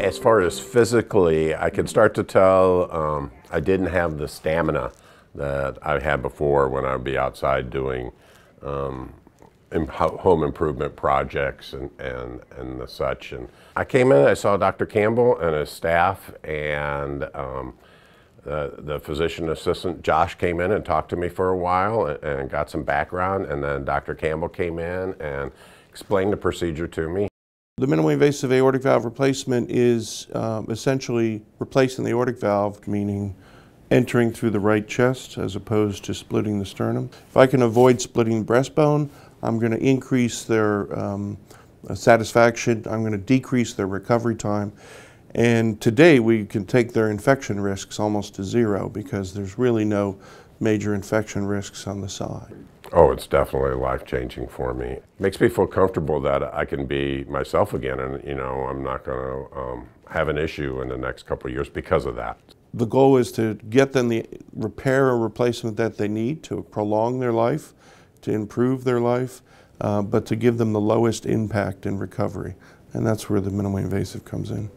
As far as physically, I can start to tell um, I didn't have the stamina that I had before when I would be outside doing um, home improvement projects and, and, and the such. And I came in, I saw Dr. Campbell and his staff, and um, the, the physician assistant, Josh, came in and talked to me for a while and, and got some background. And then Dr. Campbell came in and explained the procedure to me. The minimally invasive aortic valve replacement is um, essentially replacing the aortic valve, meaning entering through the right chest as opposed to splitting the sternum. If I can avoid splitting the breastbone, I'm going to increase their um, satisfaction, I'm going to decrease their recovery time, and today we can take their infection risks almost to zero because there's really no major infection risks on the side. Oh, it's definitely life changing for me. It Makes me feel comfortable that I can be myself again, and you know, I'm not going to um, have an issue in the next couple years because of that. The goal is to get them the repair or replacement that they need to prolong their life, to improve their life, uh, but to give them the lowest impact in recovery. And that's where the minimally invasive comes in.